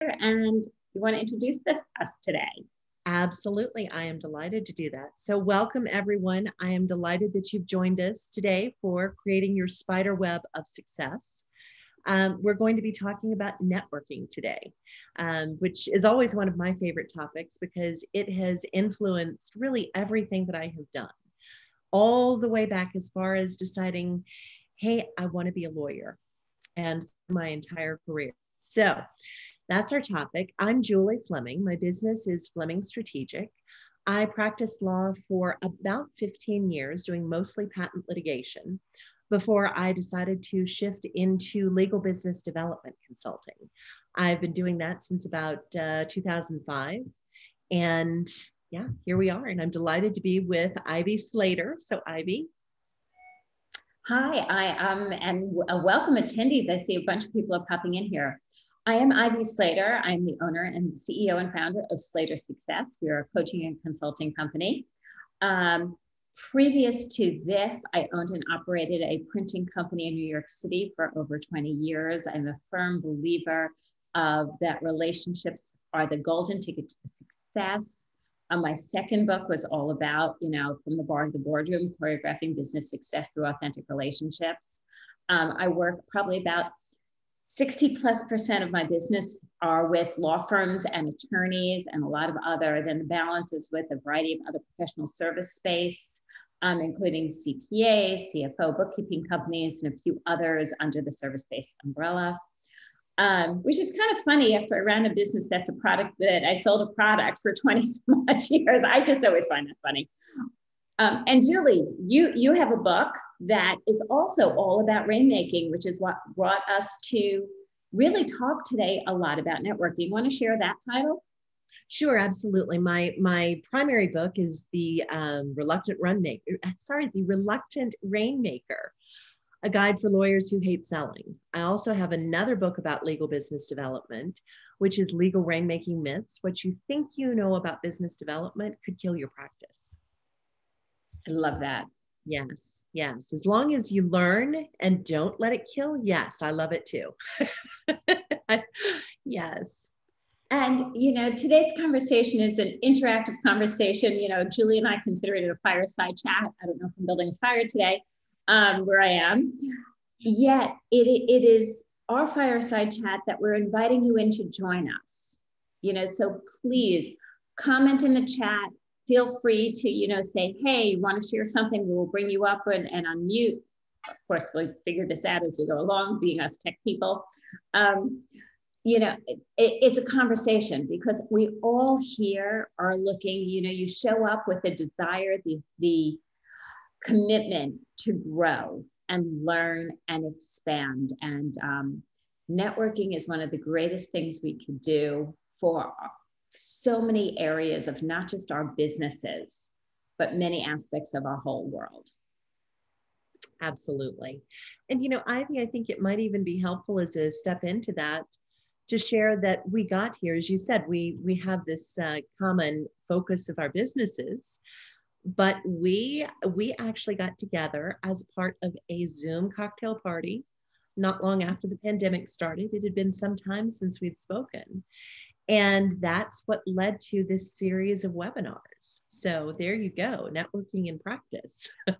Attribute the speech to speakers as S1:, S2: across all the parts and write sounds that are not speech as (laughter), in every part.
S1: and you want to introduce this us today.
S2: Absolutely. I am delighted to do that. So, welcome everyone. I am delighted that you've joined us today for creating your spider web of success. Um, we're going to be talking about networking today, um, which is always one of my favorite topics because it has influenced really everything that I have done, all the way back as far as deciding, hey, I want to be a lawyer and my entire career. So that's our topic. I'm Julie Fleming. My business is Fleming Strategic. I practiced law for about 15 years, doing mostly patent litigation before I decided to shift into legal business development consulting. I've been doing that since about uh, 2005. And yeah, here we are. And I'm delighted to be with Ivy Slater. So, Ivy.
S1: Hi, I um, and uh, welcome attendees. I see a bunch of people are popping in here. I am Ivy Slater. I'm the owner and CEO and founder of Slater Success. We are a coaching and consulting company. Um, Previous to this, I owned and operated a printing company in New York City for over 20 years. I'm a firm believer of that relationships are the golden ticket to success. Um, my second book was all about, you know, from the bar to the boardroom, choreographing business success through authentic relationships. Um, I work probably about 60 plus percent of my business are with law firms and attorneys and a lot of other, then the balance is with a variety of other professional service space um, including CPA, CFO, bookkeeping companies, and a few others under the service based umbrella. Um, which is kind of funny after I ran a business that's a product that I sold a product for 20 (laughs) so much years. I just always find that funny. Um, and Julie, you you have a book that is also all about rainmaking, which is what brought us to really talk today a lot about networking. Want to share that title?
S2: Sure, absolutely. My my primary book is the um, Reluctant Runmaker. Uh, sorry, the Reluctant Rainmaker, a guide for lawyers who hate selling. I also have another book about legal business development, which is Legal Rainmaking Myths. What you think you know about business development could kill your practice.
S1: I love that.
S2: Yes, yes. As long as you learn and don't let it kill, yes, I love it too. (laughs) yes.
S1: And, you know, today's conversation is an interactive conversation. You know, Julie and I consider it a fireside chat. I don't know if I'm building a fire today um, where I am. Yet it, it is our fireside chat that we're inviting you in to join us. You know, so please comment in the chat. Feel free to, you know, say, hey, you want to share something? We'll bring you up and, and unmute. Of course, we'll figure this out as we go along, being us tech people. Um, you know it, it's a conversation because we all here are looking you know you show up with a desire the the commitment to grow and learn and expand and um, networking is one of the greatest things we could do for so many areas of not just our businesses but many aspects of our whole world
S2: absolutely and you know ivy i think it might even be helpful as a step into that to share that we got here. As you said, we we have this uh, common focus of our businesses, but we we actually got together as part of a Zoom cocktail party. Not long after the pandemic started, it had been some time since we'd spoken. And that's what led to this series of webinars. So there you go, networking in practice. (laughs)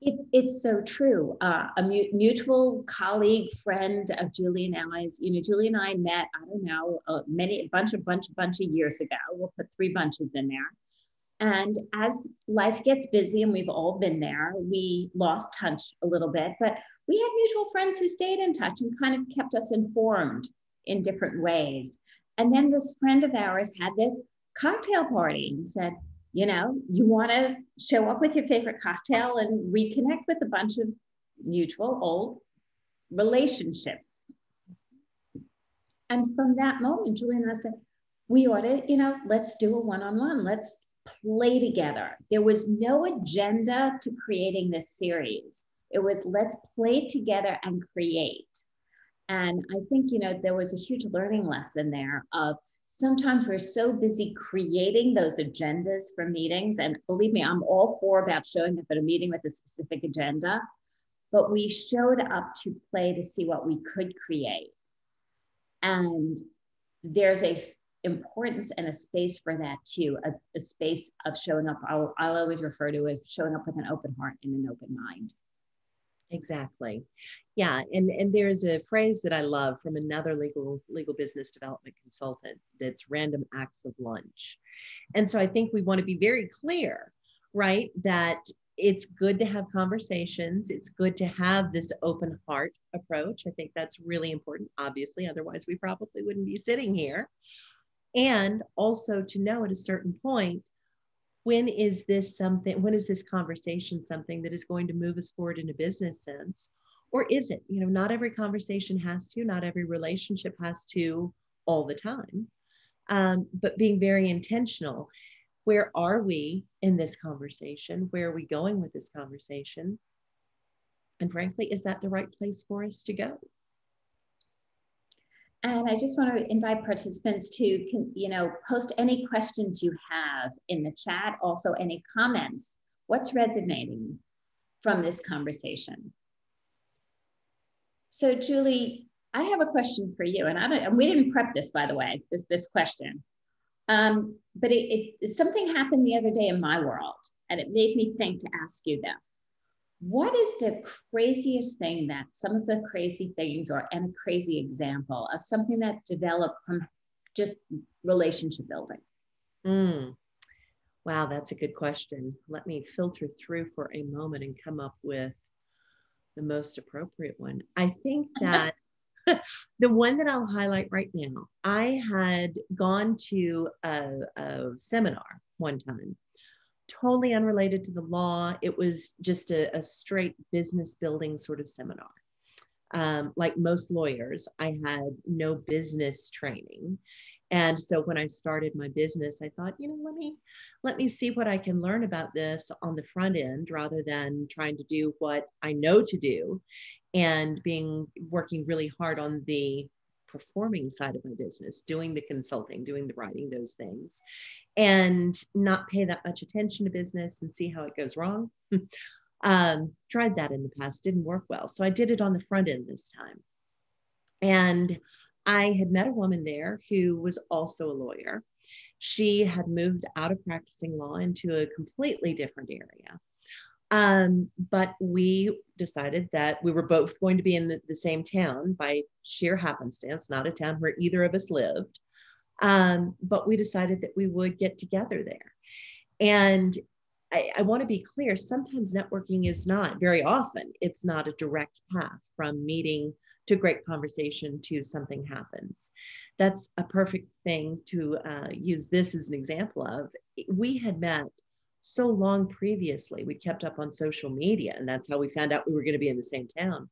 S1: It's it's so true. Uh, a mu- mutual colleague, friend of Julie and I's. You know, Julie and I met. I don't know, a many a bunch of bunch a bunch of years ago. We'll put three bunches in there. And as life gets busy, and we've all been there, we lost touch a little bit. But we had mutual friends who stayed in touch and kind of kept us informed in different ways. And then this friend of ours had this cocktail party and said, you know, you want to show up with your favorite cocktail and reconnect with a bunch of mutual old relationships. And from that moment, Julie and I said, we ought to, you know, let's do a one on one. Let's play together. There was no agenda to creating this series. It was let's play together and create. And I think, you know, there was a huge learning lesson there of sometimes we're so busy creating those agendas for meetings. And believe me, I'm all for about showing up at a meeting with a specific agenda, but we showed up to play to see what we could create. And there's a importance and a space for that too a, a space of showing up I'll, I'll always refer to as showing up with an open heart and an open mind
S2: exactly yeah and and there's a phrase that i love from another legal legal business development consultant that's random acts of lunch and so i think we want to be very clear right that it's good to have conversations. It's good to have this open heart approach. I think that's really important, obviously. Otherwise, we probably wouldn't be sitting here. And also to know at a certain point, when is this something, when is this conversation something that is going to move us forward in a business sense? Or is it? You know, not every conversation has to, not every relationship has to all the time. Um, but being very intentional where are we in this conversation? Where are we going with this conversation? And frankly, is that the right place for us to go?
S1: And I just want to invite participants to, you know, post any questions you have in the chat, also any comments. What's resonating from this conversation? So Julie, I have a question for you, and I don't, and we didn't prep this, by the way, this, this question. Um, but it, it, something happened the other day in my world, and it made me think to ask you this. What is the craziest thing that some of the crazy things, or a crazy example of something that developed from just relationship building?
S2: Mm. Wow, that's a good question. Let me filter through for a moment and come up with the most appropriate one. I think (laughs) that (laughs) the one that I'll highlight right now, I had gone to a, a, seminar one time, totally unrelated to the law. It was just a, a straight business building sort of seminar. Um, like most lawyers, I had no business training. And so when I started my business, I thought, you know, let me let me see what I can learn about this on the front end rather than trying to do what I know to do and being working really hard on the performing side of my business, doing the consulting, doing the writing, those things, and not pay that much attention to business and see how it goes wrong. (laughs) um, tried that in the past, didn't work well. So I did it on the front end this time. And I had met a woman there who was also a lawyer. She had moved out of practicing law into a completely different area. Um, but we decided that we were both going to be in the, the, same town by sheer happenstance, not a town where either of us lived. Um, but we decided that we would get together there. And I, I want to be clear sometimes networking is not, very often, it's not a direct path from meeting to great conversation to something happens. That's a perfect thing to uh, use this as an example of. We had met so long previously. We kept up on social media, and that's how we found out we were going to be in the same town.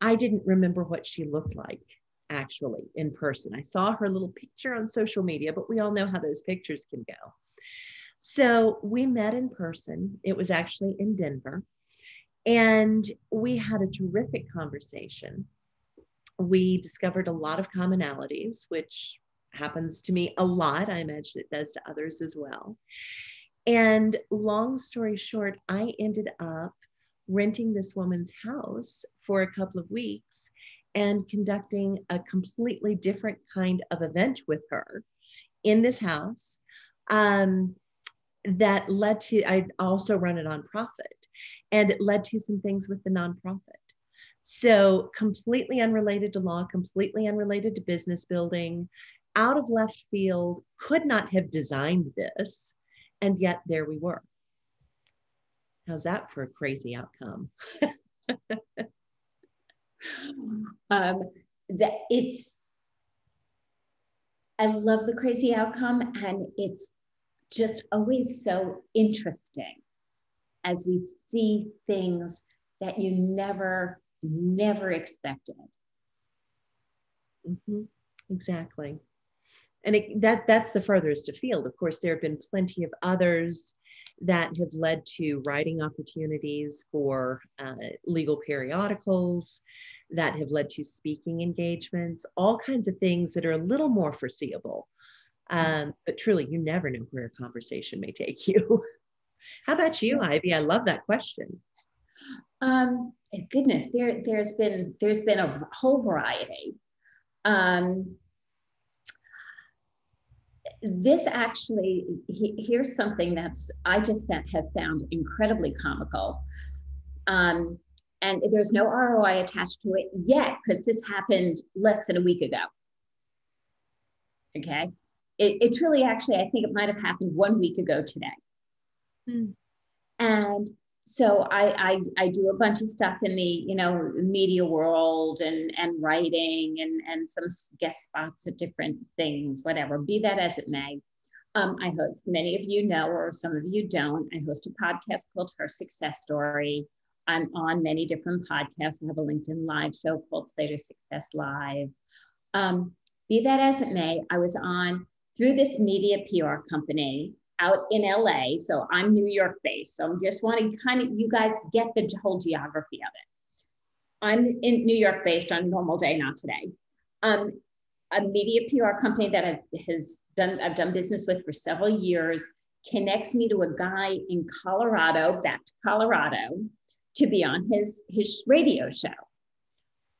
S2: I didn't remember what she looked like actually in person. I saw her little picture on social media, but we all know how those pictures can go. So we met in person. It was actually in Denver. And we had a terrific conversation. We discovered a lot of commonalities, which happens to me a lot. I imagine it does to others as well. And long story short, I ended up renting this woman's house for a couple of weeks and conducting a completely different kind of event with her in this house um, that led to, I also run a nonprofit, and it led to some things with the nonprofit. So, completely unrelated to law, completely unrelated to business building, out of left field, could not have designed this and yet there we were. How's that for a crazy outcome? (laughs)
S1: um, that it's, I love the crazy outcome, and it's just always so interesting as we see things that you never, never expected.
S2: Mm-hmm. Exactly and it, that that's the furthest afield. Of course, there have been plenty of others that have led to writing opportunities for uh, legal periodicals, that have led to speaking engagements, all kinds of things that are a little more foreseeable. Um, but truly, you never know where a conversation may take you. (laughs) How about you, Ivy? I love that question.
S1: Um, goodness, there, there's been there's been a whole variety. Um, this actually, he, here's something that's I just have found incredibly comical. Um, and there's no ROI attached to it yet because this happened less than a week ago. Okay. It, it truly actually, I think it might have happened one week ago today. Hmm. And so I, I, I do a bunch of stuff in the you know media world and and writing and and some guest spots at different things whatever be that as it may. Um, I host many of you know or some of you don't I host a podcast called Her Success Story. I'm on many different podcasts. I have a LinkedIn live show called Slater Success Live. Um, be that as it may I was on through this media PR company out in LA. So I'm New York based. So I'm just wanting kind of you guys get the whole geography of it. I'm in New York based on normal day, not today. Um, a media PR company that I've, has done, I've done business with for several years connects me to a guy in Colorado, back to Colorado, to be on his, his radio show.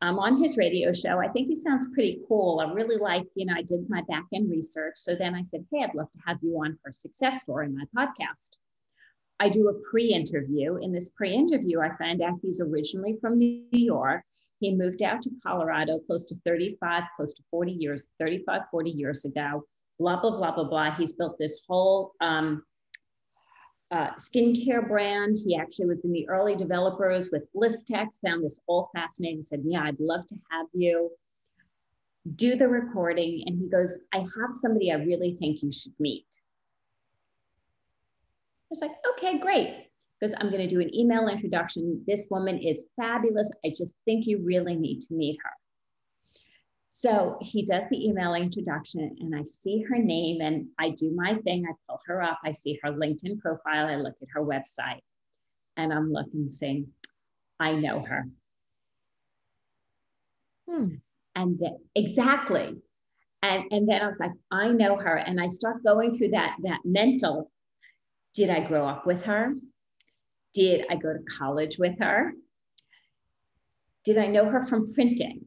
S1: I'm on his radio show. I think he sounds pretty cool. I really like, you know, I did my back end research. So then I said, Hey, I'd love to have you on for success story, my podcast. I do a pre interview. In this pre interview, I find out he's originally from New York. He moved out to Colorado close to 35, close to 40 years, 35, 40 years ago. Blah, blah, blah, blah, blah. He's built this whole um, uh, skincare brand. He actually was in the early developers with Blistex, found this all fascinating, said, Yeah, I'd love to have you do the recording. And he goes, I have somebody I really think you should meet. I was like, Okay, great. Because I'm going to do an email introduction. This woman is fabulous. I just think you really need to meet her. So he does the email introduction, and I see her name, and I do my thing. I pull her up. I see her LinkedIn profile. I look at her website, and I'm looking, saying, I know her. Hmm. And the, exactly. And, and then I was like, I know her. And I start going through that, that mental did I grow up with her? Did I go to college with her? Did I know her from printing?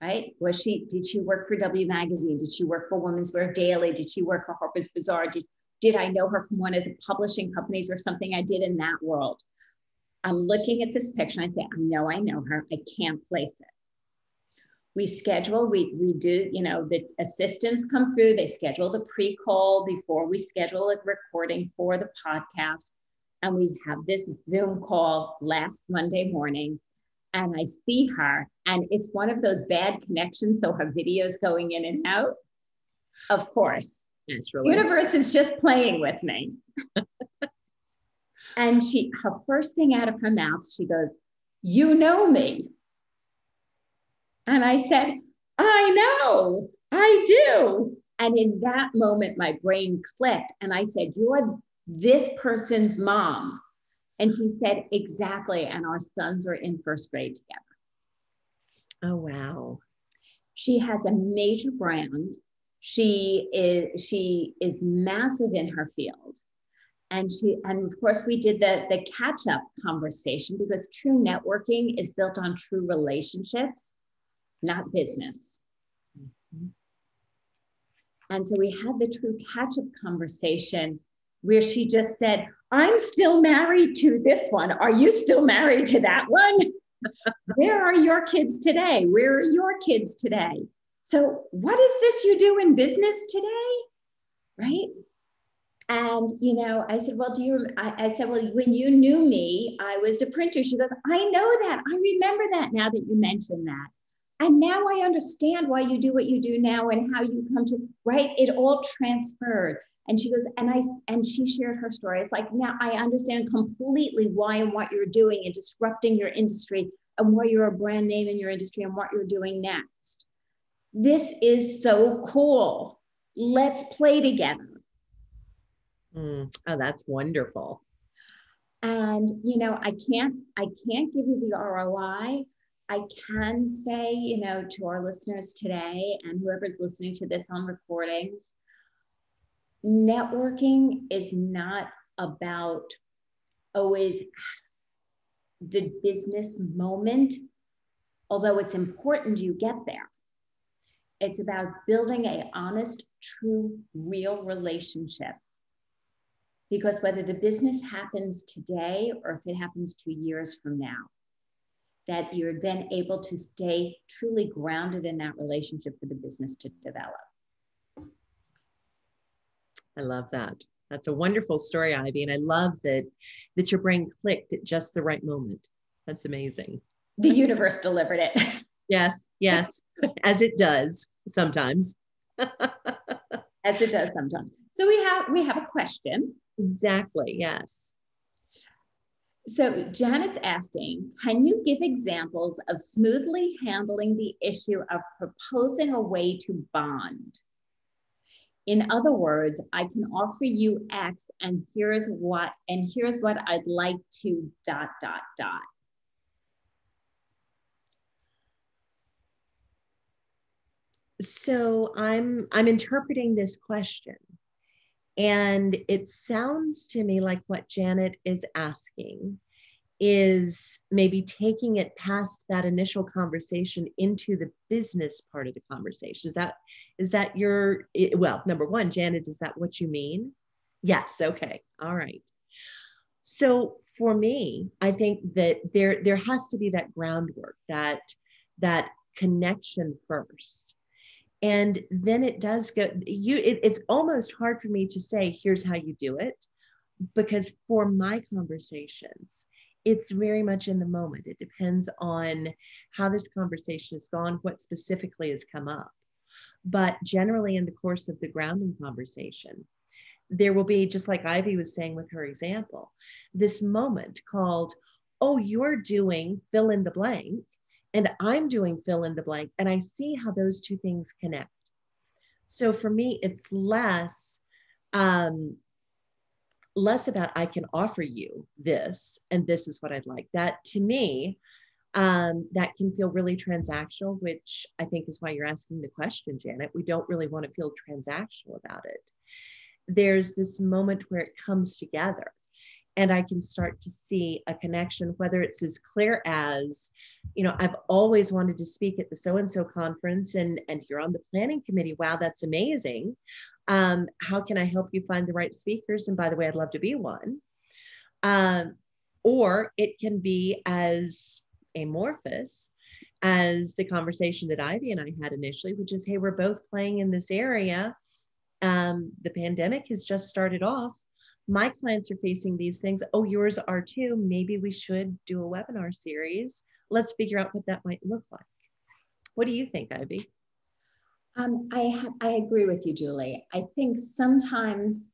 S1: Right? Was she, did she work for W Magazine? Did she work for Women's Wear Daily? Did she work for Harper's Bazaar? Did, did I know her from one of the publishing companies or something I did in that world? I'm looking at this picture and I say, I know I know her. I can't place it. We schedule, we, we do, you know, the assistants come through, they schedule the pre call before we schedule a recording for the podcast. And we have this Zoom call last Monday morning and I see her, and it's one of those bad connections. So her video's going in and out. Of course, Naturally. universe is just playing with me. (laughs) and she, her first thing out of her mouth, she goes, "You know me." And I said, "I know, I do." And in that moment, my brain clicked, and I said, "You're this person's mom." And she said, exactly. And our sons are in first grade together.
S2: Oh, wow.
S1: She has a major brand. She is she is massive in her field. And she and of course we did the the catch up conversation because true networking is built on true relationships, not business. Mm-hmm. And so we had the true catch up conversation where she just said, I'm still married to this one. Are you still married to that one? (laughs) Where are your kids today? Where are your kids today? So, what is this you do in business today? Right. And, you know, I said, Well, do you, I, I said, Well, when you knew me, I was a printer. She goes, I know that. I remember that now that you mentioned that. And now I understand why you do what you do now and how you come to, right? It all transferred. And she goes, and I and she shared her story. It's like now I understand completely why and what you're doing and disrupting your industry and why you're a brand name in your industry and what you're doing next. This is so cool. Let's play together.
S2: Mm, oh, that's wonderful.
S1: And you know, I can't I can't give you the ROI. I can say, you know, to our listeners today and whoever's listening to this on recordings, networking is not about always the business moment, although it's important you get there. It's about building a honest, true, real relationship. Because whether the business happens today or if it happens two years from now, that you're then able to stay truly grounded in that relationship for the business to develop.
S2: I love that. That's a wonderful story, Ivy. And I love that that your brain clicked at just the right moment. That's amazing.
S1: The universe delivered it. (laughs)
S2: Yes, yes, as it does sometimes. (laughs)
S1: as it does sometimes. So we have we have a question.
S2: Exactly. Yes.
S1: So Janet's asking, can you give examples of smoothly handling the issue of proposing a way to bond? In other words, I can offer you X and here's what, and here's what I'd like to dot, dot, dot.
S2: So I'm I'm interpreting this question and it sounds to me like what Janet is asking is maybe taking it past that initial conversation into the business part of the conversation. Is that is that your well, number one, Janet, is that what you mean? Yes, okay. All right. So for me, I think that there there has to be that groundwork, that that connection first and then it does go you it, it's almost hard for me to say here's how you do it because for my conversations it's very much in the moment it depends on how this conversation has gone what specifically has come up but generally in the course of the grounding conversation there will be just like ivy was saying with her example this moment called oh you're doing fill in the blank and I'm doing fill in the blank, and I see how those two things connect. So for me, it's less um, less about I can offer you this, and this is what I'd like. That to me, um, that can feel really transactional, which I think is why you're asking the question, Janet. We don't really want to feel transactional about it. There's this moment where it comes together and I can start to see a connection, whether it's as clear as, you know, I've always wanted to speak at the so and so conference, and and you're on the planning committee. Wow, that's amazing. Um, how can I help you find the right speakers? And by the way, I'd love to be one. Um, or it can be as amorphous as the conversation that Ivy and I had initially, which is, hey, we're both playing in this area. Um, the pandemic has just started off my clients are facing these things. Oh, yours are too. Maybe we should do a webinar series. Let's figure out what that might look like. What do you think, Ivy?
S1: Um, I, I agree with you, Julie. I think sometimes,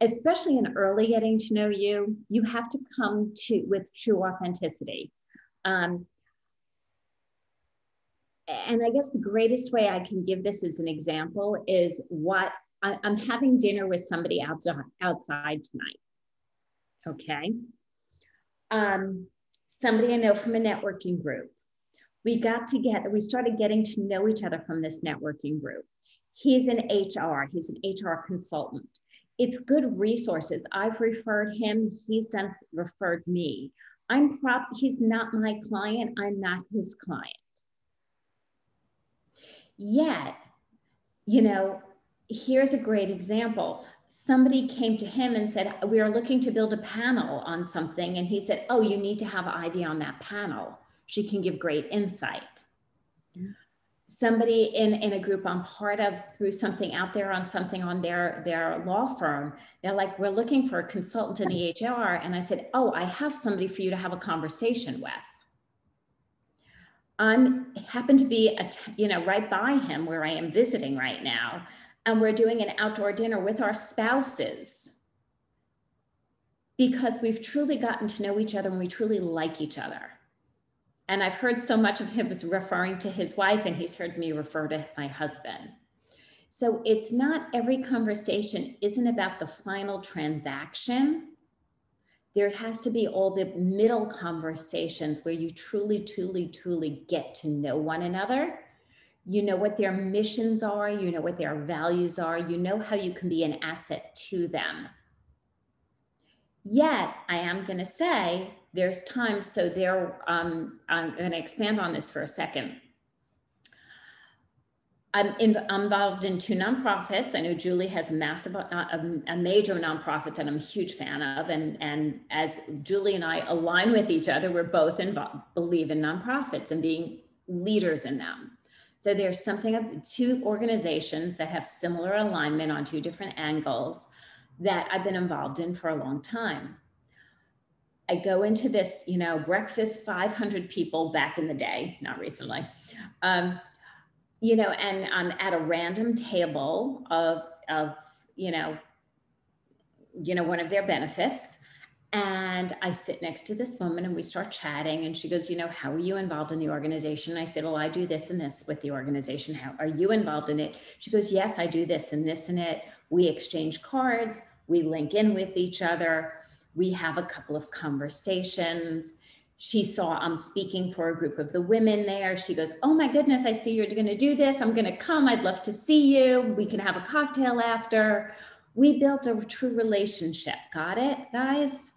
S1: especially in early getting to know you, you have to come to with true authenticity. Um, and I guess the greatest way I can give this as an example is what I, am having dinner with somebody outside, outside tonight. Okay. Um, somebody I know from a networking group. We got together, we started getting to know each other from this networking group. He's an HR, he's an HR consultant. It's good resources. I've referred him, he's done referred me. I'm prop, he's not my client, I'm not his client. Yet, you know, here's a great example. Somebody came to him and said, We are looking to build a panel on something. And he said, Oh, you need to have Ivy on that panel. She can give great insight. Somebody in, in a group I'm part of threw something out there on something on their, their law firm. They're like, We're looking for a consultant in EHR. And I said, Oh, I have somebody for you to have a conversation with. I'm happened to be, a, you know, right by him where I am visiting right now and we're doing an outdoor dinner with our spouses because we've truly gotten to know each other and we truly like each other. And I've heard so much of him was referring to his wife, and he's heard me refer to my husband. So it's not every conversation isn't about the final transaction. There has to be all the middle conversations where you truly, truly, truly get to know one another you know what their missions are, you know what their values are, you know how you can be an asset to them. Yet, I am going to say there's times, so there, um, I'm going to expand on this for a second. I'm in, involved in two nonprofits. I know Julie has a massive, uh, a, a, major nonprofit that I'm a huge fan of. And, and as Julie and I align with each other, we're both involved, believe in nonprofits and being leaders in them. So there's something of two organizations that have similar alignment on two different angles that I've been involved in for a long time. I go into this, you know, breakfast 500 people back in the day, not recently. Um, you know, and I'm at a random table of, of, you know, you know, one of their benefits. And I sit next to this woman and we start chatting. And she goes, You know, how are you involved in the organization? I said, Well, I do this and this with the organization. How are you involved in it? She goes, Yes, I do this and this and it. We exchange cards, we link in with each other, we have a couple of conversations she saw I'm speaking for a group of the women there. She goes, Oh my goodness, I see you're going to do this. I'm going to come. I'd love to see you. We can have a cocktail after. We built a true relationship. Got it, guys?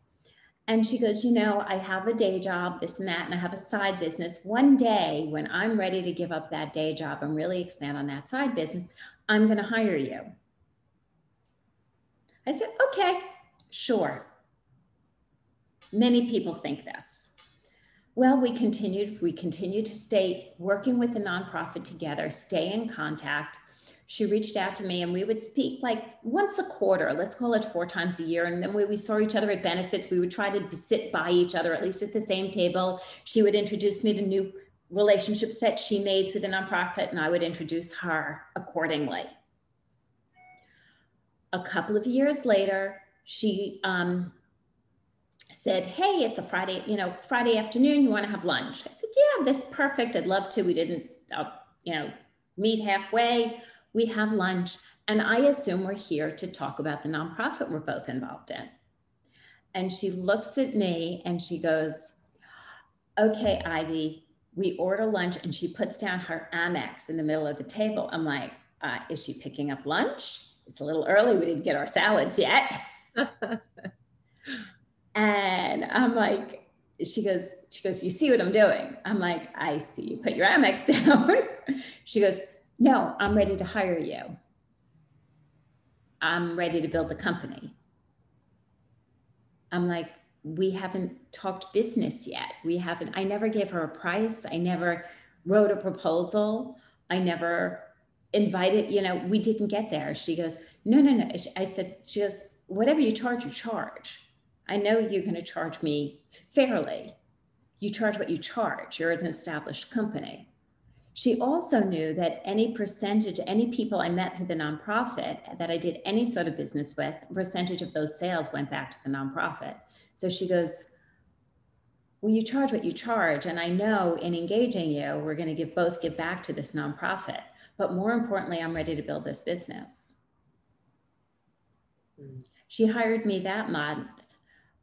S1: And she goes, You know, I have a day job, this and that, and I have a side business. One day, when I'm ready to give up that day job and really expand on that side business, I'm going to hire you. I said, Okay, sure. Many people think this. Well, we continued, we continued to stay working with the nonprofit together, stay in contact. She reached out to me and we would speak like once a quarter, let's call it four times a year. And then when we saw each other at benefits, we would try to sit by each other, at least at the same table. She would introduce me to new relationships that she made through the nonprofit, and I would introduce her accordingly. A couple of years later, she um, said, Hey, it's a Friday, you know, Friday afternoon, you want to have lunch? I said, Yeah, this perfect. I'd love to. We didn't, uh, you know, meet halfway. We have lunch. And I assume we're here to talk about the nonprofit we're both involved in. And she looks at me and she goes, Okay, Ivy, we order lunch. And she puts down her Amex in the middle of the table. I'm like, uh, Is she picking up lunch? It's a little early. We didn't get our salads yet. (laughs) And I'm like, she goes, she goes, you see what I'm doing? I'm like, I see you put your Amex (laughs) down. she goes, no, I'm ready to hire you. I'm ready to build the company. I'm like, we haven't talked business yet. We haven't, I never gave her a price. I never wrote a proposal. I never invited, you know, we didn't get there. She goes, no, no, no. I said, she goes, whatever you charge, you charge. I know you're going to charge me fairly. You charge what you charge. You're an established company. She also knew that any percentage, any people I met through the nonprofit that I did any sort of business with, percentage of those sales went back to the nonprofit. So she goes, Well, you charge what you charge. And I know in engaging you, we're going to give both give back to this nonprofit. But more importantly, I'm ready to build this business. Mm. She hired me that month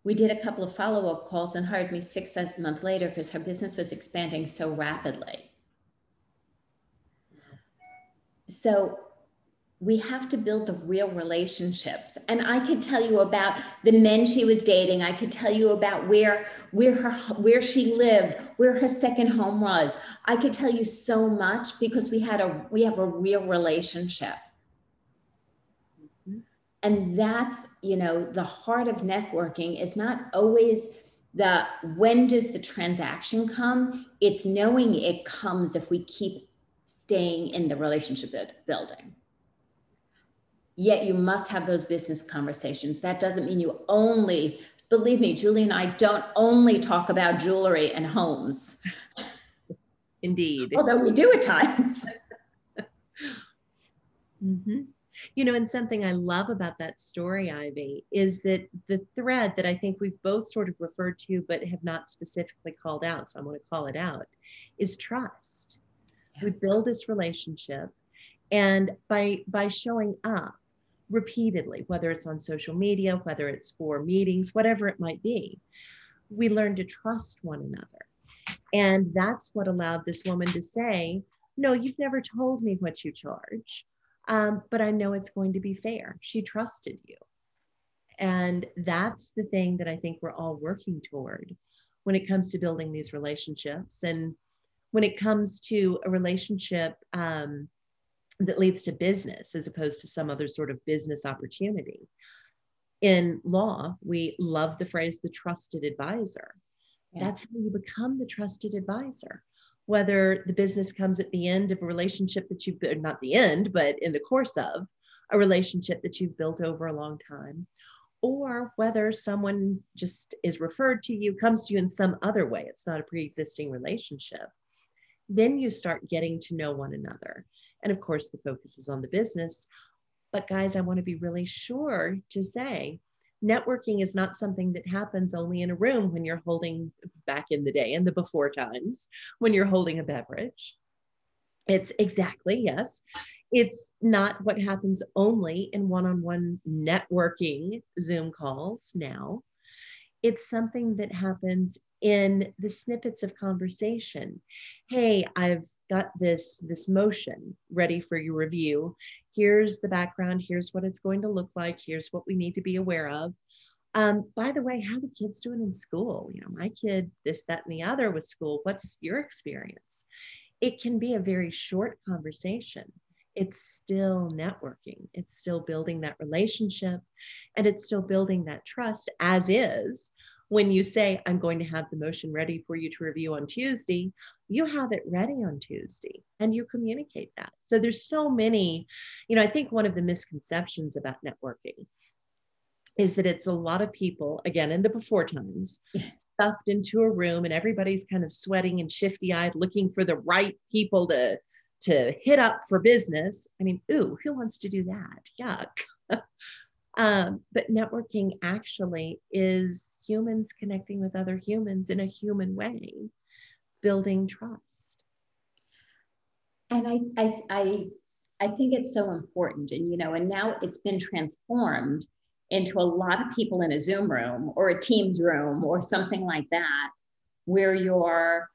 S1: we did a couple of follow up calls and hired me six months later because her business was expanding so rapidly. So we have to build the real relationships. And i could tell you about the men she was dating. I could tell you about where where her where she lived where her second home was. I could tell you so much because we had a we have a real relationship and that's you know the heart of networking is not always the when does the transaction come? It's knowing it comes if we keep staying in the relationship building. Yet you must have those business conversations. That doesn't mean you only believe me julie and i don't only talk about jewelry and homes.
S2: Indeed.
S1: Although we do at times. (laughs)
S2: Mm-hmm. You know, and something I love about that story, Ivy, is that the thread that I think we've both sort of referred to, but have not specifically called out, so I'm going to call it out, is trust. Yeah. We build this relationship, and by by showing up repeatedly, whether it's on social media, whether it's for meetings, whatever it might be, we learn to trust one another. And that's what allowed this woman to say, No, you've never told me what you charge um, but I know it's going to be fair. She trusted you. And that's the thing that I think we're all working toward when it comes to building these relationships. And when it comes to a relationship um, that leads to business as opposed to some other sort of business opportunity. In law, we love the phrase the trusted advisor. Yeah. That's how you become the trusted advisor. Whether the business comes at the end of a relationship that you've not the end, but in the course of a relationship that you've built over a long time, or whether someone just is referred to you, comes to you in some other way, it's not a pre existing relationship, then you start getting to know one another. And of course, the focus is on the business. But guys, I want to be really sure to say networking is not something that happens only in a room when you're holding back in the day in the before times when you're holding a beverage. It's exactly, yes. It's not what happens only in one on one networking Zoom calls now. It's something that happens in the snippets of conversation. Hey, I've got this this motion ready for your review. Here's the background. Here's what it's going to look like. Here's what we need to be aware of. Um, by the way how are the kids doing in school? You know my kid this that and the other with school. What's your experience? It can be a very short conversation. It's still networking. It's still building that relationship and it's still building that trust as is when you say, I'm going to have the motion ready for you to review on Tuesday, you have it ready on Tuesday and you communicate that. So there's so many, you know, I think one of the misconceptions about networking is that it's a lot of people, again, in the before times, stuffed into a room and everybody's kind of sweating and shifty eyed, looking for the right people to, to hit up for business. I mean, ooh, who wants to do that? Yuck. (laughs) Um, but networking actually is humans connecting with other humans in a human way, building trust.
S1: And I, I, I, I think it's so important. And, you know, and now it's been transformed into a lot of people in a Zoom room or a Teams room or something like that, where you're,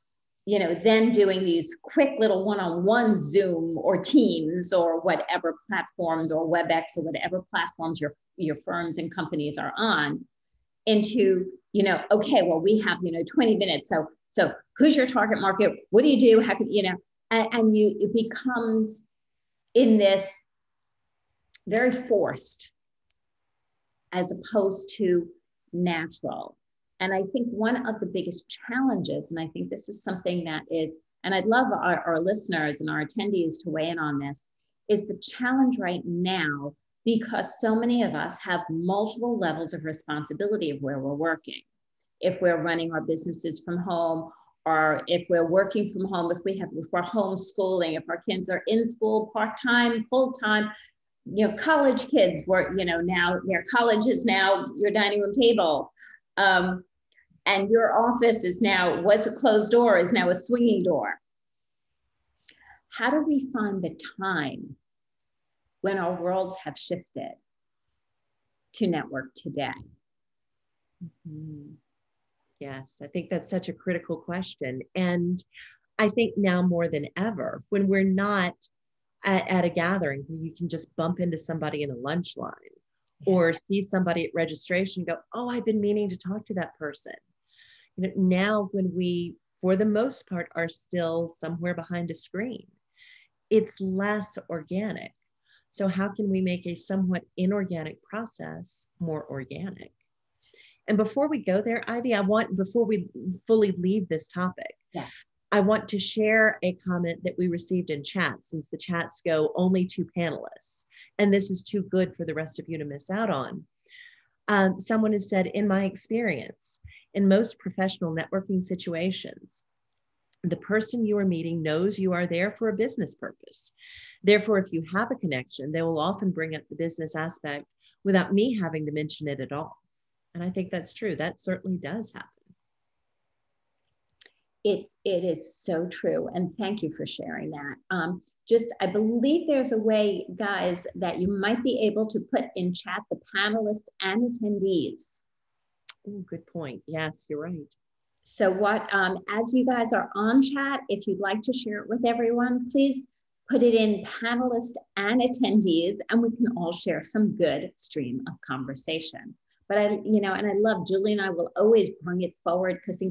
S1: you know, then doing these quick little one on one Zoom or Teams or whatever platforms or WebEx or whatever platforms your, your firms and companies are on into, you know, okay, well, we have, you know, 20 minutes. So, so who's your target market? What do you do? How can, you know, and, and you, it becomes in this very forced as opposed to natural. And I think one of the biggest challenges, and I think this is something that is, and I'd love our, our listeners and our attendees to weigh in on this, is the challenge right now because so many of us have multiple levels of responsibility of where we're working. If we're running our businesses from home, or if we're working from home, if we have if we're homeschooling, if our kids are in school part-time, full-time, you know, college kids were, you know, now their college is now your dining room table. Um, and your office is now was a closed door is now a swinging door how do we find the time when our worlds have shifted to network today?
S2: Mm-hmm. Yes, I think that's such a critical question. And I think now more than ever, when we're not at, at a gathering where you can just bump into somebody in a lunch line. Or see somebody at registration go, Oh, I've been meaning to talk to that person. You know, now when we, for the most part, are still somewhere behind a screen, it's less organic. So, how can we make a somewhat inorganic process more organic? And before we go there, Ivy, I want, before we fully leave this topic,
S1: yes.
S2: I want to share a comment that we received in chat since the chats go only to panelists. And this is too good for the rest of you to miss out on. Um, someone has said, in my experience, in most professional networking situations, the person you are meeting knows you are there for a business purpose. Therefore, if you have a connection, they will often bring up the business aspect without me having to mention it at all. And I think that's true. That certainly does happen.
S1: It, it is so true. And thank you for sharing that. Um, just, I believe there's a way, guys, that you might be able to put in chat the panelists and attendees.
S2: Oh, good point. Yes, you're right.
S1: So what, um, as you guys are on chat, if you'd like to share it with everyone, please put it in panelists and attendees, and we can all share some good stream of conversation. But I, you know, and I love Julie and I will always bring it forward because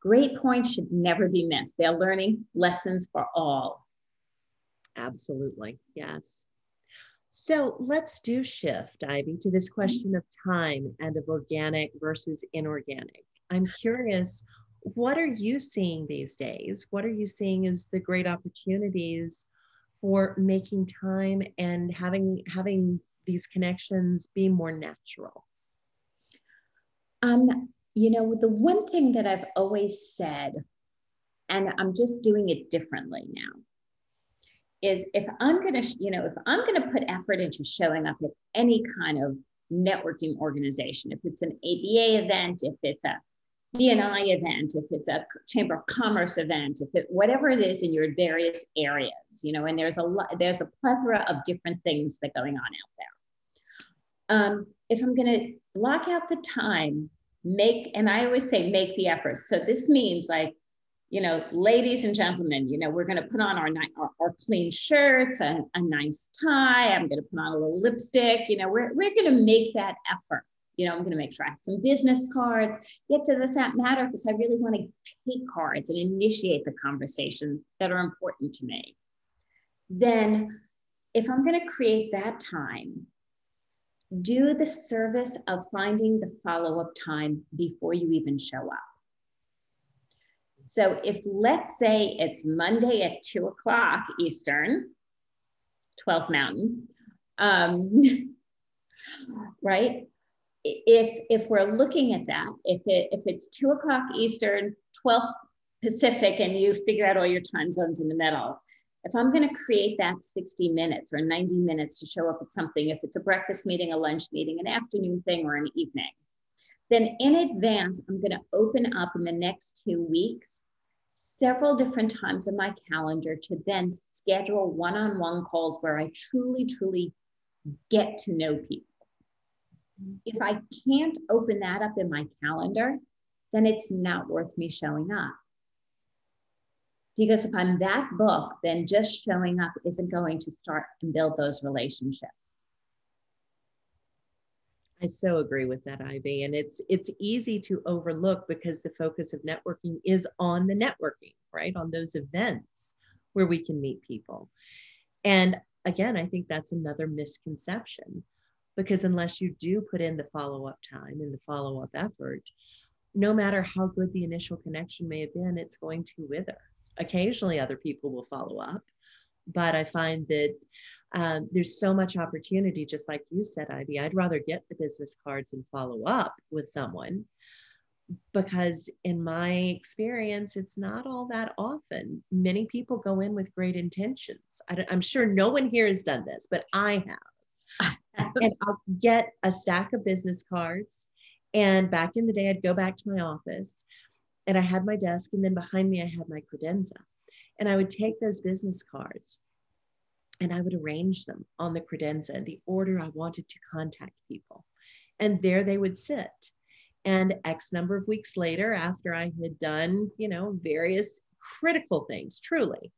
S1: great points should never be missed. They're learning lessons for all.
S2: Absolutely. Yes. So let's do shift, Ivy, to this question of time and of organic versus inorganic. I'm curious, what are you seeing these days? What are you seeing as the great opportunities for making time and having having these connections be more natural?
S1: Um, you know, the one thing that I've always said, and I'm just doing it differently now, is if I'm going to, you know, if I'm going to put effort into showing up at any kind of networking organization, if it's an ABA event, if it's a BNI event, if it's a Chamber of Commerce event, if it whatever it is in your various areas, you know, and there's a lot, there's a plethora of different things that going on out there. Um, if I'm going to block out the time, make, and I always say make the effort. So this means like you know, ladies and gentlemen, you know, we're going to put on our, our, our clean shirts, a, a nice tie. I'm going to put on a little lipstick. You know, we're, we're going to make that effort. You know, I'm going to make sure I have some business cards. Yet does that matter because I really want to take cards and initiate the conversations that are important to me. Then, if I'm going to create that time, do the service of finding the follow up time before you even show up. So if let's say it's Monday at two o'clock Eastern, 12 Mountain, um, (laughs) right? If if we're looking at that, if it if it's two o'clock Eastern, 12 Pacific, and you figure out all your time zones in the middle, if I'm going to create that 60 minutes or 90 minutes to show up at something, if it's a breakfast meeting, a lunch meeting, an afternoon thing, or an evening, then in advance, I'm going to open up in the next two weeks several different times in my calendar to then schedule one on one calls where I truly, truly get to know people. If I can't open that up in my calendar, then it's not worth me showing up. Because if I'm that book, then just showing up isn't going to start and build those relationships.
S2: I so agree with that, Ivy. And it's it's easy to overlook because the focus of networking is on the networking, right? On those events where we can meet people. And again, I think that's another misconception because unless you do put in the follow-up time and the follow-up effort, no matter how good the initial connection may have been, it's going to wither. Occasionally other people will follow up, but I find that um, there's so much opportunity, just like you said, Ivy. I'd rather get the business cards and follow up with someone because, in my experience, it's not all that often. Many people go in with great intentions. I am sure no one here has done this, but I have. (laughs) and I'll get a stack of business cards. And back in the day, I'd go back to my office and I had my desk, and then behind me, I had my credenza. And I would take those business cards and I would arrange them on the credenza, in the order I wanted to contact people. And there they would sit. And X number of weeks later, after I had done, you know, various critical things, truly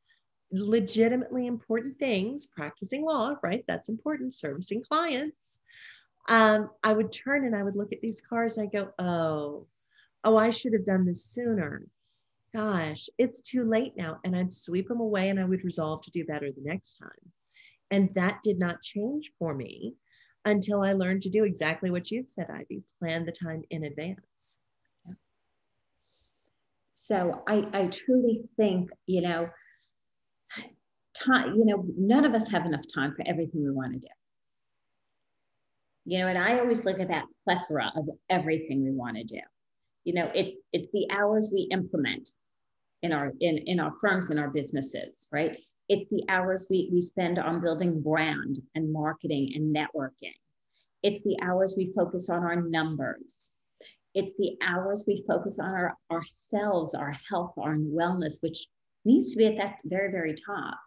S2: legitimately important things, practicing law, right? That's important, servicing clients. Um, I would turn and I would look at these cars. I go, oh, oh, I should have done this sooner. Gosh, it's too late now. And I'd sweep them away and I would resolve to do better the next time. And that did not change for me until I learned to do exactly what you said, Ivy plan the time in advance.
S1: So I, I truly think, you know, time, you know, none of us have enough time for everything we want to do. You know, and I always look at that plethora of everything we want to do. You know, it's it's the hours we implement in our in, in our firms and our businesses, right? It's the hours we, we spend on building brand and marketing and networking. It's the hours we focus on our numbers. It's the hours we focus on our ourselves, our health, our wellness, which needs to be at that very, very top.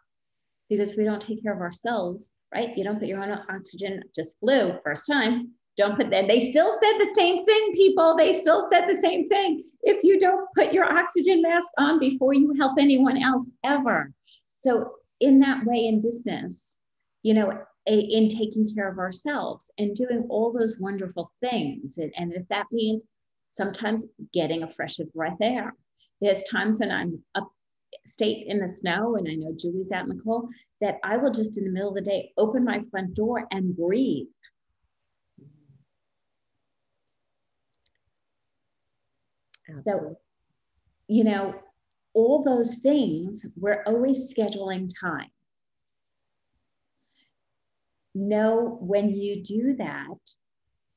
S1: Because we don't take care of ourselves, right? You don't put your own oxygen, just flu, first time. Don't put that. They still said the same thing, people. They still said the same thing. If you don't put your oxygen mask on before you help anyone else ever, so, in that way, in business, you know, a, in taking care of ourselves and doing all those wonderful things. And, and if that means sometimes getting a fresh breath air, there's times when I'm up state in the snow, and I know Julie's out in the cold, that I will just in the middle of the day open my front door and breathe. Absolutely. So, you know, all those things, we're always scheduling time. Know when you do that,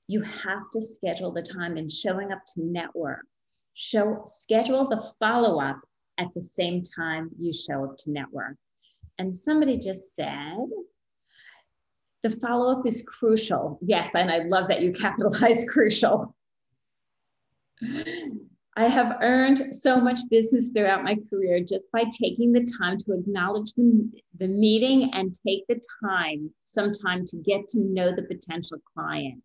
S1: you have to schedule the time and showing up to network. Show schedule the follow-up at the same time you show up to network. And somebody just said, the follow-up is crucial. Yes, and I love that you (laughs) capitalize crucial. I have earned so much business throughout my career just by taking the time to acknowledge the, the meeting and take the time, some time to get to know the potential client.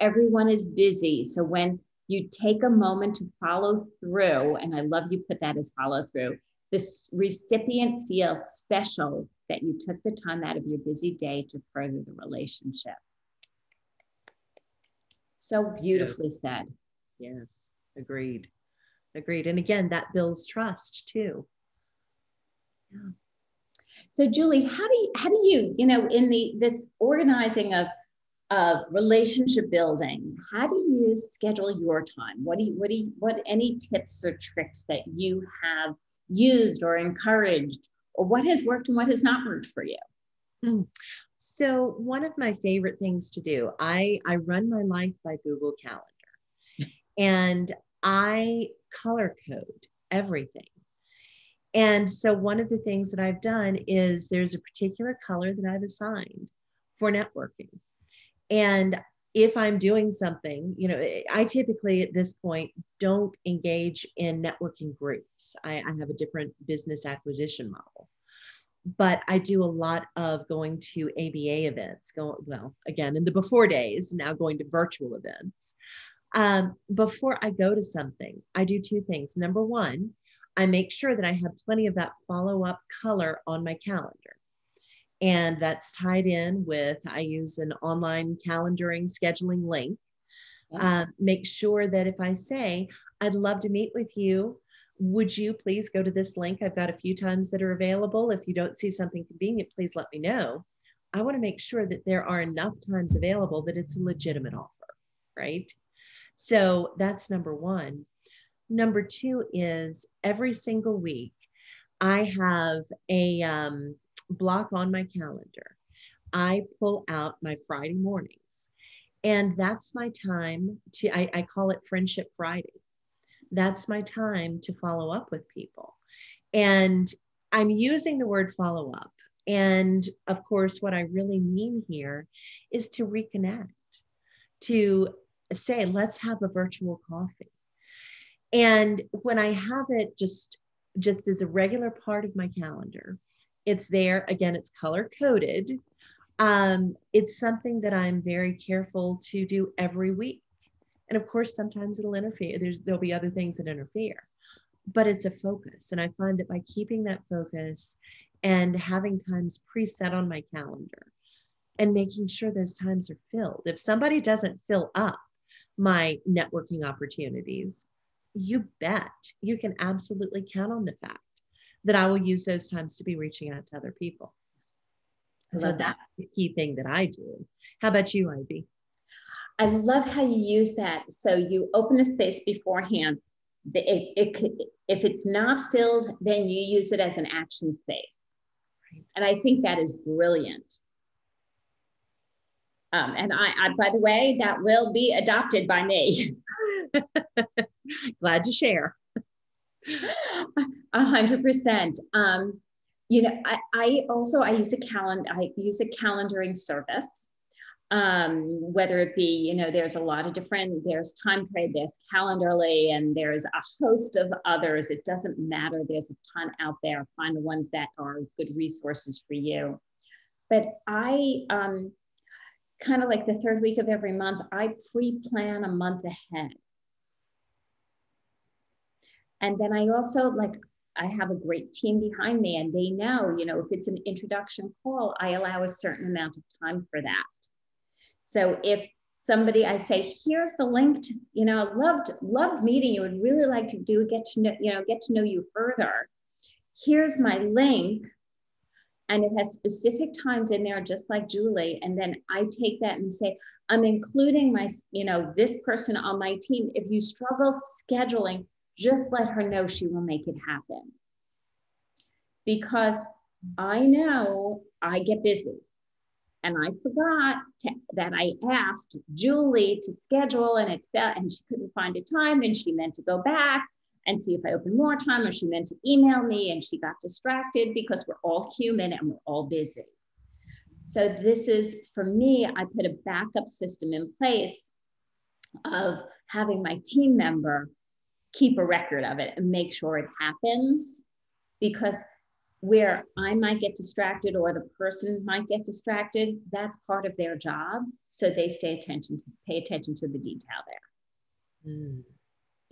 S1: Everyone is busy. So when you take a moment to follow through, and I love you put that as follow through, this recipient feels special that you took the time out of your busy day to further the relationship. So beautifully said.
S2: Yes, agreed agreed. And again that builds trust too.
S1: Yeah. So julie how do you how do you you know in the this organizing of of relationship building how do you schedule your time? What do you what do you what any tips or tricks that you have used or encouraged or what has worked and what has not worked for you?
S2: Hmm. so one of my favorite things to do i i run my life by google calendar. (laughs) And i color code everything. And so, one of the things that I've done is there's a particular color that I've assigned for networking. And if I'm doing something, you know, I typically at this point don't engage in networking groups. I, I have a different business acquisition model but I do a lot of going to ABA events, go well again in the before days, now going to virtual events. Um, before I go to something, I do two things. Number one, I make sure that I have plenty of that follow up color on my calendar. And that's tied in with, I use an online calendaring scheduling link. Uh, make sure that if I say, I'd love to meet with you, would you please go to this link? I've got a few times that are available. If you don't see something convenient, please let me know. I want to make sure that there are enough times available that it's a legitimate offer, right? So that's number one. Number two is every single week, I have a um, block on my calendar. I pull out my Friday mornings. And that's my time to, I, I call it Friendship Friday. That's my time to follow up with people. And I'm using the word follow up. And of course, what I really mean here is to reconnect, to say, let's have a virtual coffee. And when I have it just just as a regular part of my calendar, it's there. Again, it's color coded. Um, it's something that I'm very careful to do every week. And of course, sometimes it'll interfere. There's there'll be other things that interfere, but it's a focus. And I find that by keeping that focus and having times preset on my calendar and making sure those times are filled. If somebody doesn't fill up, my networking opportunities, you bet you can absolutely count on the fact that I will use those times to be reaching out to other people. So that's the key thing that I do. How about you, Ivy?
S1: I love how you use that. So you open a space beforehand. It, it, if it's not filled, then you use it as an action space. And I think that is brilliant. Um, and I, I, by the way, that will be adopted by me. (laughs)
S2: Glad to share.
S1: A hundred percent. Um, you know, I, I, also I use a calendar. I use a calendaring service. Um, whether it be, you know, there's a lot of different. There's Time TimeTrade, there's Calendarly, and there's a host of others. It doesn't matter. There's a ton out there. Find the ones that are good resources for you. But I um, kind of like the third week of every month, I pre plan a month ahead. And then I also like, I have a great team behind me, and they know, you know, if it's an introduction call, I allow a certain amount of time for that. So if somebody I say, here's the link to, you know, loved, loved meeting you, would really like to do get to know, you know, get to know you further. here's my link and it has specific times in there just like julie and then i take that and say i'm including my you know this person on my team. If you struggle scheduling just let her know she will make it happen. Because i know i get busy and i forgot to, that i asked julie to schedule and it felt and she couldn't find a time and she meant to go back and see if I open more time or she meant to email me and she got distracted because we're all human and we're all busy. So this is for me, I put a backup system in place of having my team member keep a record of it and make sure it happens because where I might get distracted or the person might get distracted, that's part of their job. So they stay attention to pay attention to the detail there.
S2: Mm.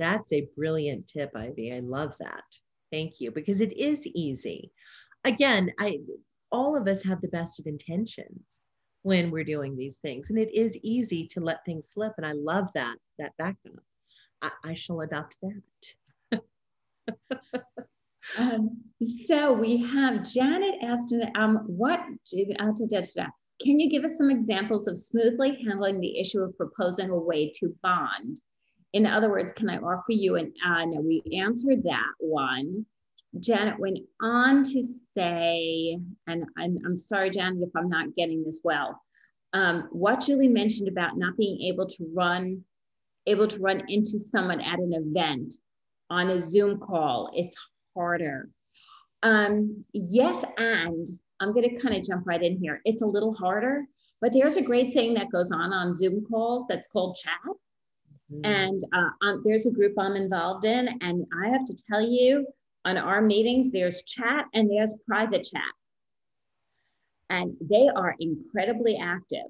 S2: That's a brilliant tip, Ivy. I love that. Thank you because it is easy. Again, I all of us have the best of intentions when we're doing these things and it is easy to let things slip and I love that that backup. I, I shall adopt that. (laughs)
S1: um, so we have Janet asked, um, what, uh, can you give us some examples of smoothly handling the issue of proposing a way to bond? In other words, can I offer you an, uh, no, we answered that one. Janet went on to say, and I'm, I'm sorry, Janet, if I'm not getting this well. Um, what Julie mentioned about not being able to run, able to run into someone at an event on a Zoom call, it's harder. Um, yes, and I'm going to kind of jump right in here. It's a little harder, but there's a great thing that goes on on Zoom calls that's called chat. Mm. And uh, um, there's a group I'm involved in. And I have to tell you, on our meetings, there's chat and there's private chat. And they are incredibly active.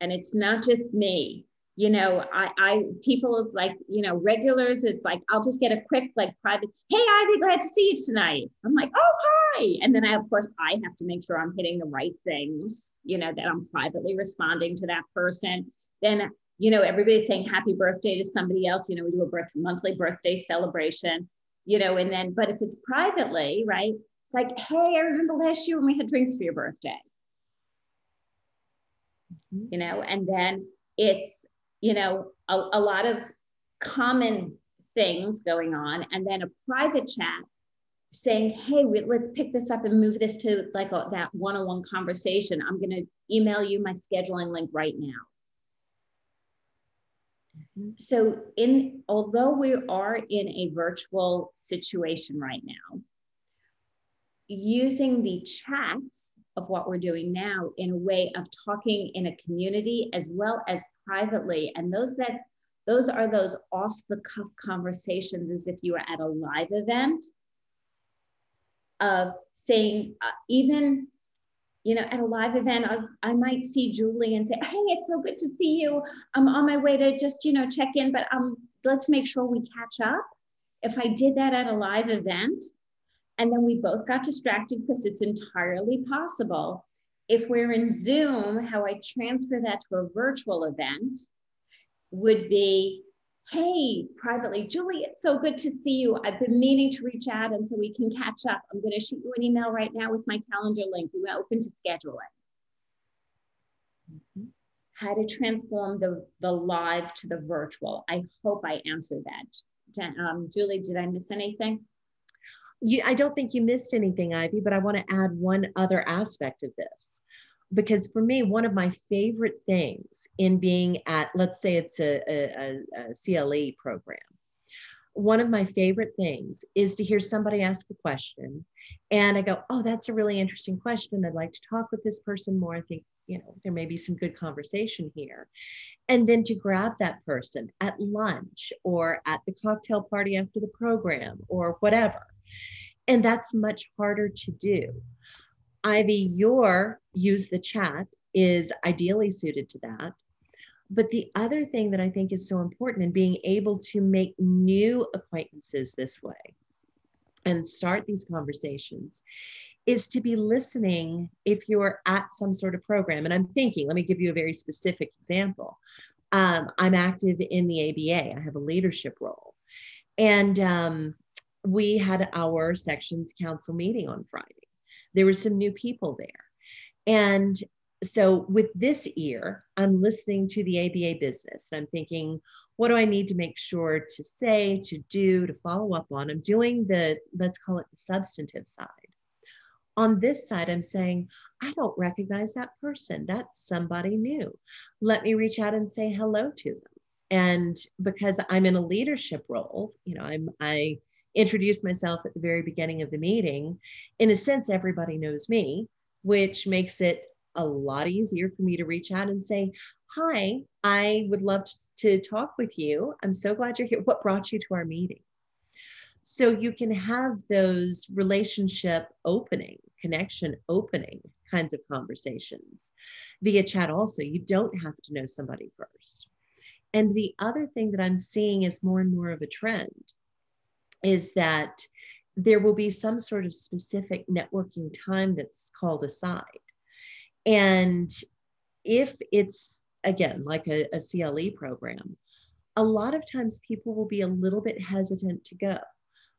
S1: And it's not just me. You know, I, I people it's like, you know, regulars, it's like, I'll just get a quick, like private, hey, Ivy, glad to see you tonight. I'm like, oh, hi. And then I, of course, I have to make sure I'm hitting the right things, you know, that I'm privately responding to that person. Then you know, everybody's saying happy birthday to somebody else. You know, we do a birth, monthly birthday celebration, you know, and then, but if it's privately, right, it's like, hey, I remember last year when we had drinks for your birthday. Mm-hmm. You know, and then it's, you know, a, a lot of common things going on, and then a private chat saying, hey, we, let's pick this up and move this to like a, that one on one conversation. I'm going to email you my scheduling link right now. So in although we are in a virtual situation right now, using the chats of what we're doing now in a way of talking in a community as well as privately and those that those are those off the cuff conversations as if you were at a live event of saying uh, even you know, at a live event, I, I might see Julie and say, Hey, it's so good to see you. I'm on my way to just, you know, check in, but um, let's make sure we catch up. If I did that at a live event and then we both got distracted because it's entirely possible. If we're in Zoom, how I transfer that to a virtual event would be Hey, privately, Julie, it's so good to see you. I've been meaning to reach out and so we can catch up. I'm going to shoot you an email right now with my calendar link. You are open to schedule it. Mm-hmm. How to transform the, the live to the virtual. I hope I answered that. Um, Julie, did I miss anything?
S2: You, I don't think you missed anything, Ivy, but I want to add one other aspect of this because for me, one of my favorite things in being at, let's say it's a, a, a, CLE program, one of my favorite things is to hear somebody ask a question and I go, oh, that's a really interesting question. I'd like to talk with this person more. I think, you know, there may be some good conversation here. And then to grab that person at lunch or at the cocktail party after the program or whatever. And that's much harder to do. Ivy, your use the chat is ideally suited to that. But the other thing that I think is so important in being able to make new acquaintances this way and start these conversations is to be listening if you're at some sort of program. And I'm thinking, let me give you a very specific example. Um, I'm active in the ABA, I have a leadership role. And um, we had our sections council meeting on Friday. There were some new people there. And so with this ear, I'm listening to the ABA business. I'm thinking, what do I need to make sure to say, to do, to follow up on? I'm doing the, let's call it the substantive side. On this side, I'm saying, I don't recognize that person. That's somebody new. Let me reach out and say hello to them. And because I'm in a leadership role, you know, I'm I introduced myself at the very beginning of the meeting. In a sense, everybody knows me, which makes it a lot easier for me to reach out and say, Hi, I would love to talk with you. I'm so glad you're here. What brought you to our meeting? So you can have those relationship opening, connection opening kinds of conversations via chat, also. You don't have to know somebody first. And the other thing that I'm seeing is more and more of a trend is that there will be some sort of specific networking time that's called aside. And if it's, again, like a, a CLE program, a lot of times people will be a little bit hesitant to go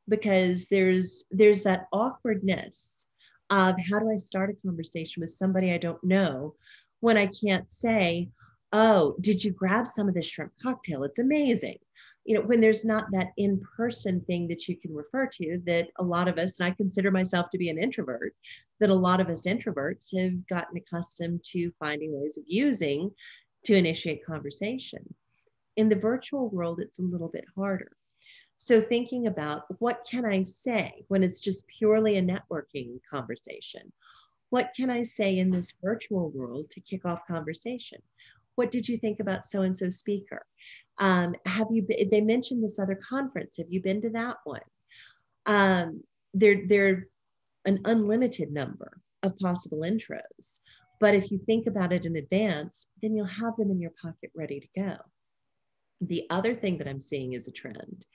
S2: because there's there's that awkwardness of how do I start a conversation with somebody I don't know when I can't say, oh, did you grab some of this shrimp cocktail? It's amazing. You know, when there's not that in person thing that you can refer to, that a lot of us, and I consider myself to be an introvert, that a lot of us introverts have gotten accustomed to finding ways of using to initiate conversation. In the virtual world, it's a little bit harder. So, thinking about what can I say when it's just purely a networking conversation? What can I say in this virtual world to kick off conversation? What did you think about so and so speaker? Um, have you been, they mentioned this other conference? Have you been to that one? Um, they're, they're an unlimited number of possible intros. But if you think about it in advance, then you'll have them in your pocket ready to go. The other thing that I'm seeing as a trend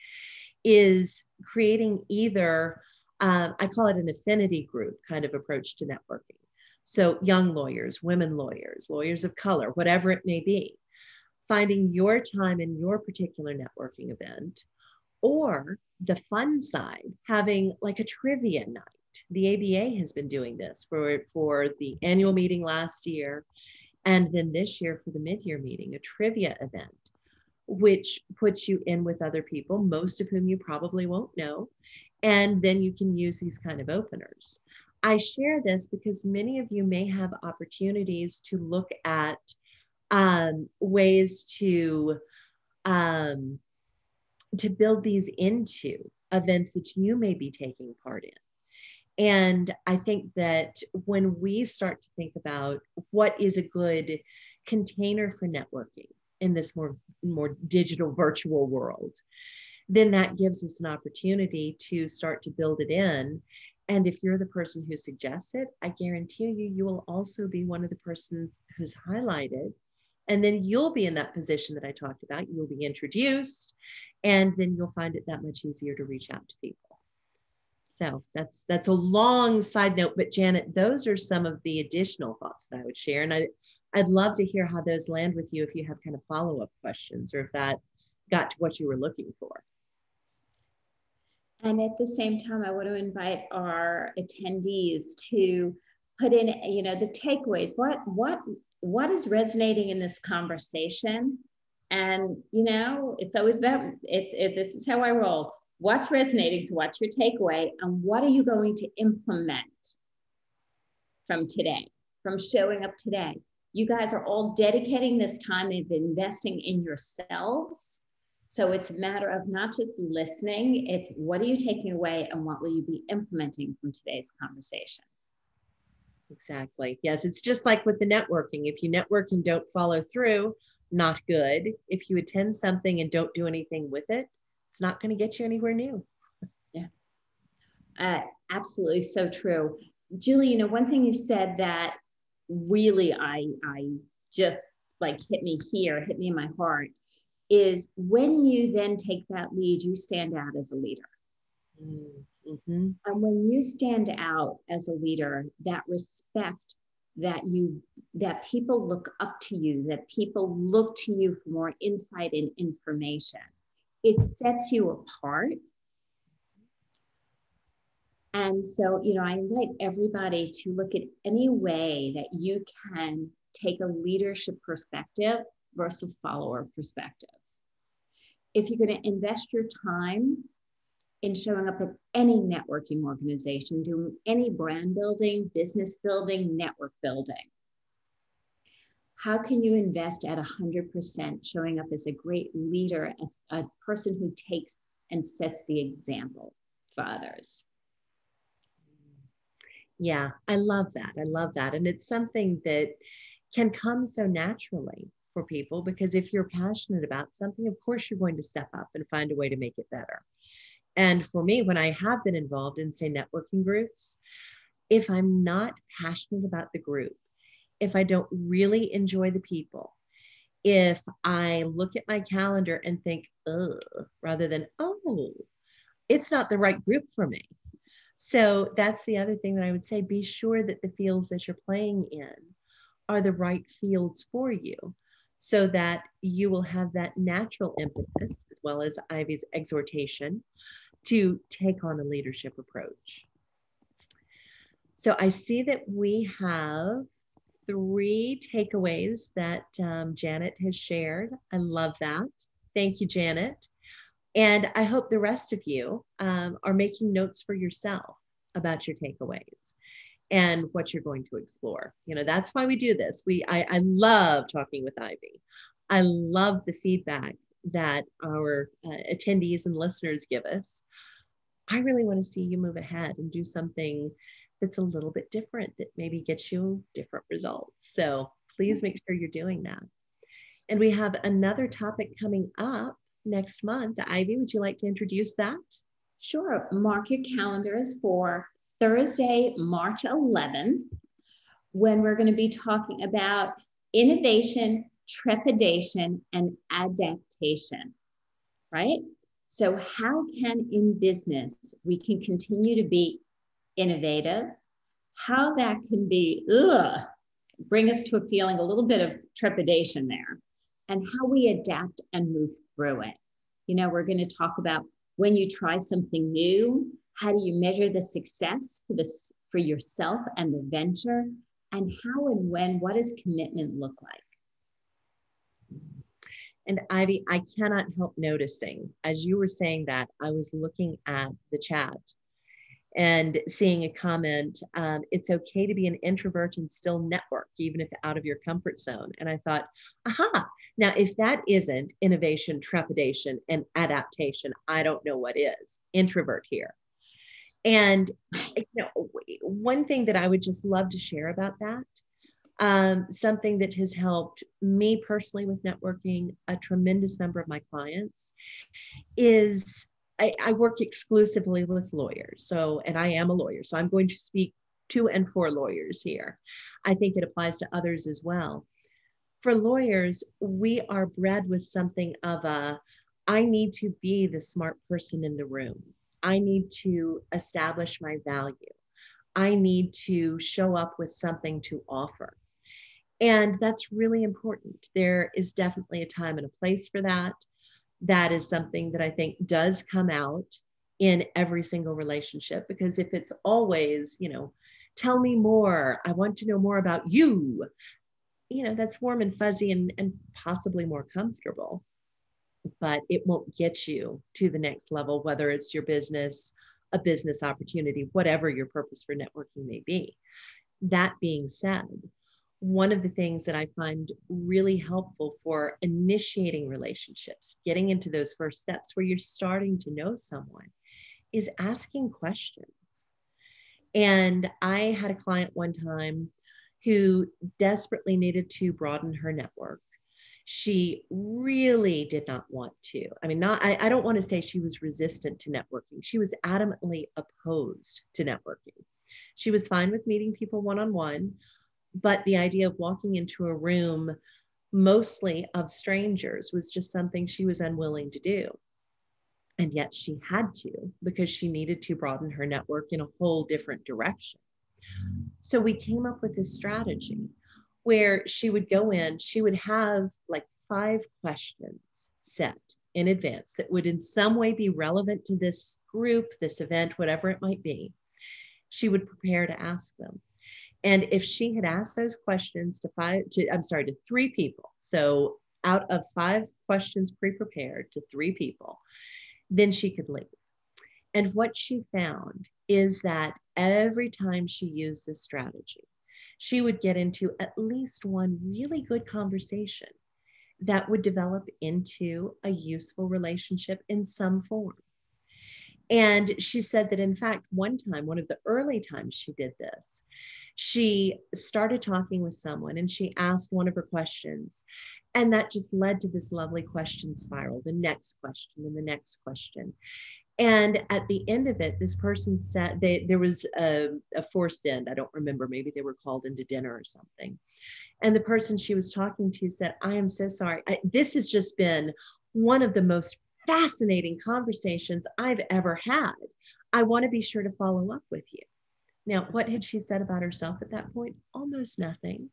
S2: is creating either, um, I call it an affinity group kind of approach to networking. So, young lawyers, women lawyers, lawyers of color, whatever it may be, finding your time in your particular networking event, or the fun side, having like a trivia night. The ABA has been doing this for, for the annual meeting last year, and then this year for the mid year meeting, a trivia event, which puts you in with other people, most of whom you probably won't know. And then you can use these kind of openers. I share this because many of you may have opportunities to look at um, ways to um, to build these into events that you may be taking part in. And I think that when we start to think about what is a good container for networking in this more more digital virtual world, then that gives us an opportunity to start to build it in and if you're the person who suggests it, I guarantee you, you will also be one of the persons who's highlighted. And then you'll be in that position that I talked about. You'll be introduced, and then you'll find it that much easier to reach out to people. So that's that's a long side note, but Janet, those are some of the additional thoughts that I would share, and I I'd love to hear how those land with you if you have kind of follow up questions or if that got to what you were looking for.
S1: And at the same time, I want to invite our attendees to put in, you know, the takeaways. What what what is resonating in this conversation? And you know, it's always about it's it, this is how I roll. What's resonating? So what's your takeaway? And what are you going to implement from today, from showing up today? You guys are all dedicating this time of investing in yourselves so it's a matter of not just listening, it's what are you taking away and what will you be implementing from today's conversation?
S2: Exactly. Yes, it's just like with the networking. If you network and don't follow through, not good. If you attend something and don't do anything with it, it's not going to get you anywhere new.
S1: Yeah. Uh, absolutely so true. Julie, you know, one thing you said that really I I just like hit me here, hit me in my heart is when you then take that lead, you stand out as a leader. Mm-hmm. And when you stand out as a leader, that respect that you that people look up to you, that people look to you for more insight and information, it sets you apart And so, you know, I invite everybody to look at any way that you can take a leadership perspective versus follower perspective. If you're going to invest your time in showing up at any networking organization, doing any brand building, business building, network building, how can you invest at 100% showing up as a great leader, as a person who takes and sets the example for others?
S2: Yeah, I love that. I love that. And it's something that can come so naturally for people because if you're passionate about something, of course, you're going to step up and find a way to make it better. And for me, when I have been involved in, say, networking groups, if I'm not passionate about the group, if I don't really enjoy the people, if I look at my calendar and think, ugh, rather than, oh, it's not the right group for me. So that's the other thing that I would say be sure that the fields that you're playing in are the right fields for you so that you will have that natural impetus, as well as Ivy's exhortation, to take on a leadership approach. So I see that we have three takeaways that um, Janet has shared. I love that. Thank you, Janet. And I hope the rest of you um, are making notes for yourself about your takeaways and what you're going to explore. You know, that's why we do this. We I, I love talking with Ivy. I love the feedback that our uh, attendees and listeners give us. I really want to see you move ahead and do something that's a little bit different that maybe gets you different results. So please make sure you're doing that. And we have another topic coming up next month. Ivy, would you like to introduce that?
S1: Sure. Mark your calendars for Thursday, March 11th, when we're going to be talking about innovation, trepidation, and adaptation, right? So, how can in business we can continue to be innovative? How that can be, ugh, bring us to a feeling a little bit of trepidation there, and how we adapt and move through it. You know, we're going to talk about when you try something new, how do you measure the success for this for yourself and the venture? And how and when, what does commitment look like?
S2: And Ivy, I cannot help noticing as you were saying that, I was looking at the chat and seeing a comment um, it's okay to be an introvert and still network even if out of your comfort zone and i thought aha now if that isn't innovation trepidation and adaptation i don't know what is introvert here and you know, one thing that I would just love to share about that, um, something that has helped me personally with networking, a tremendous number of my clients, is I, I work exclusively with lawyers. So, and I am a lawyer, so I'm going to speak to and for lawyers here. I think it applies to others as well. For lawyers, we are bred with something of a I need to be the smart person in the room. I need to establish my value. I need to show up with something to offer. And that's really important. There is definitely a time and a place for that. That is something that I think does come out in every single relationship because if it's always, you know, tell me more, I want to know more about you, you know, that's warm and fuzzy and, and possibly more comfortable but it won't get you to the next level, whether it's your business, a business opportunity, whatever your purpose for networking may be. That being said, one of the things that I find really helpful for initiating relationships, getting into those first steps where you're starting to know someone, is asking questions. And I had a client one time who desperately needed to broaden her network she really did not want to. I mean, not, I, I don't want to say she was resistant to networking. She was adamantly opposed to networking. She was fine with meeting people one on one, but the idea of walking into a room mostly of strangers was just something she was unwilling to do. And yet she had to because she needed to broaden her network in a whole different direction. So we came up with this strategy where she would go in, she would have like five questions set in advance that would in some way be relevant to this group, this event, whatever it might be. she would prepare to ask them. And if she had asked those questions to five, to, I'm sorry, to three people, so out of five questions pre prepared to three people, then she could leave. And what she found is that every time she used this strategy, she would get into at least one really good conversation that would develop into a useful relationship in some form. And she said that, in fact, one time, one of the early times she did this, she started talking with someone and she asked one of her questions. And that just led to this lovely question spiral the next question and the next question. And at the end of it, this person said they, there was a, a forced end. I don't remember. Maybe they were called into dinner or something. And the person she was talking to said, I am so sorry. I, this has just been one of the most fascinating conversations I've ever had. I want to be sure to follow up with you. Now, what had she said about herself at that point? Almost nothing.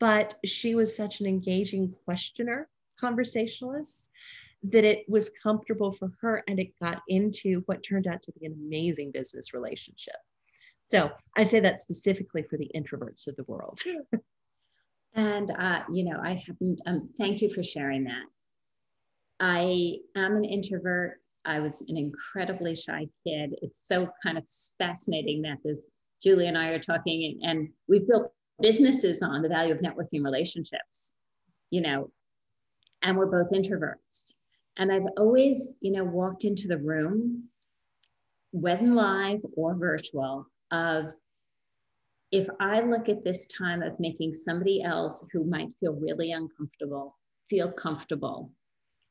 S2: But she was such an engaging questioner, conversationalist, that it was comfortable for her and it got into what turned out to be an amazing business relationship. So I say that specifically for the introverts of the world.
S1: and, uh, you know, I haven't, um, thank you for sharing that. I am an introvert. I was an incredibly shy kid. It's so kind of fascinating that this Julie and I are talking, and, and we've built businesses on the value of networking relationships, you know, and we're both introverts. And I've always, you know, walked into the room, whether live or virtual, of if I look at this time of making somebody else who might feel really uncomfortable feel comfortable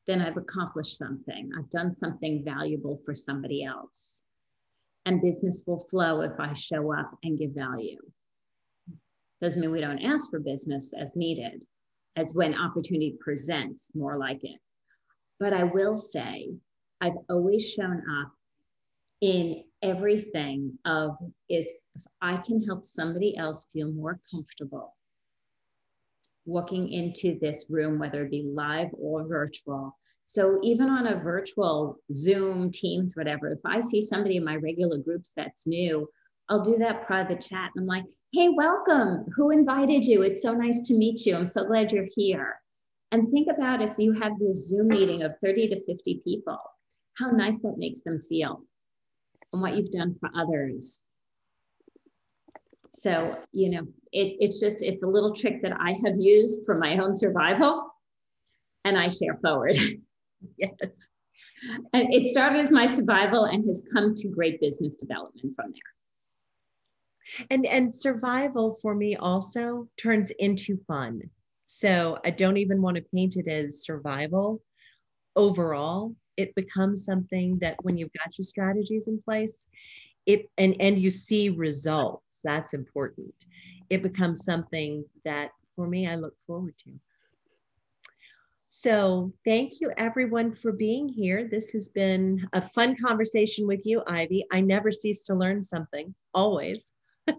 S1: then I've accomplished something. I've done something valuable for somebody else. And business will flow if I show up and give value. Doesn't mean we don't ask for business as needed, as when opportunity presents, more like it. But I will say, I've always shown up in everything of is if I can help somebody else feel more comfortable walking into this room, whether it be live or virtual. So even on a virtual Zoom, Teams, whatever, if I see somebody in my regular groups that's new, I'll do that private chat. And I'm like, hey, welcome. Who invited you? It's so nice to meet you. I'm so glad you're here. And think about if you have this Zoom meeting of 30 to 50 people, how nice that makes them feel and what you've done for others. So, you know, it, it's just, it's a little trick that I have used for my own survival and I share forward. (laughs) yes. And it started as my survival and has come to great business development from there.
S2: And and survival for me also turns into fun. So I don't even want to paint it as survival. Overall, it becomes something that when you've got your strategies in place, it and and you see results that's important. It becomes something that for me i look forward to. So thank you everyone for being here. This has been a fun conversation with you ivy. I never cease to learn something always. (laughs)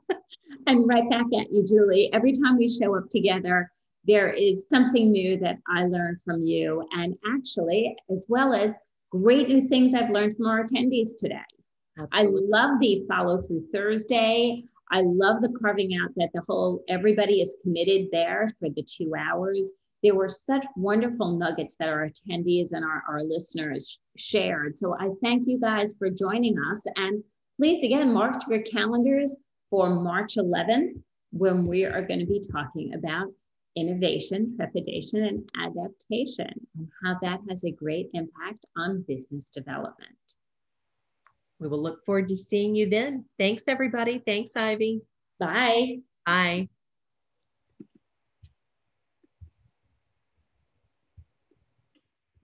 S1: And right back at you julie. Every time we show up together there is something new that i learned from you and actually as well as great new things i've learned from our attendees today Absolutely. I love the follow through Thursday. I love the carving out that the whole everybody is committed there for the two hours. There were such wonderful nuggets that our attendees and our, our listeners shared. So I thank you guys for joining us. And please, again, mark your calendars for March 11th when we are going to be talking about innovation, trepidation, and adaptation, and how that has a great impact on business development.
S2: We will look forward to seeing you then. Thanks, everybody. Thanks, Ivy.
S1: Bye.
S2: Bye.